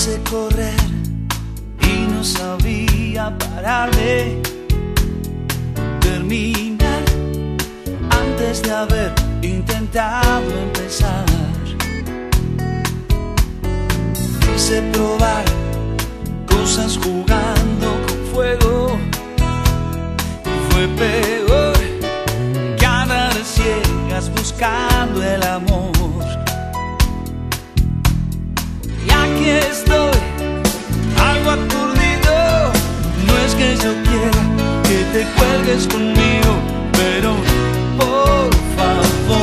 quise correr y no sabía pararme. Terminar antes de haber intentado empezar. Quise probar conmigo, pero por favor,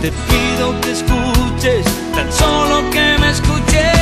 te pido que escuches, tan solo que me escuches.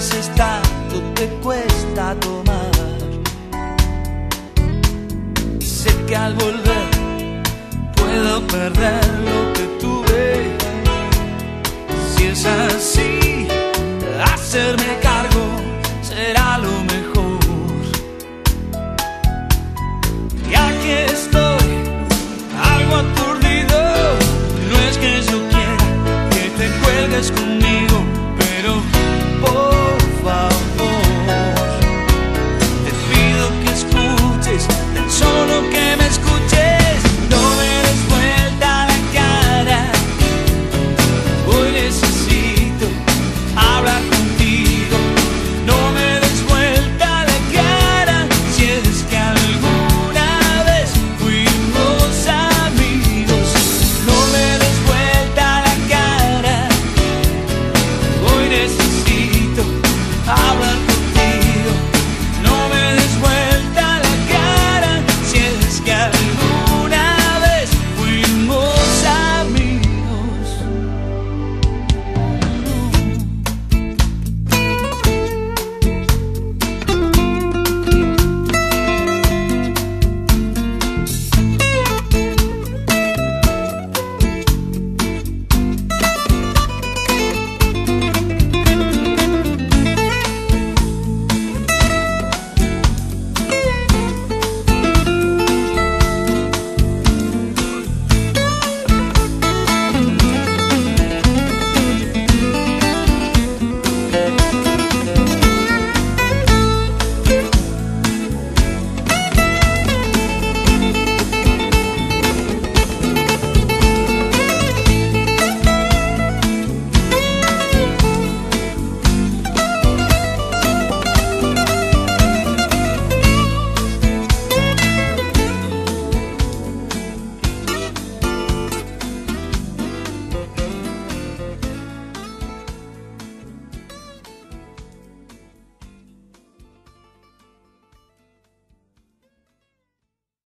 veces tanto te cuesta tomar. Sé que al volver puedo perderlo.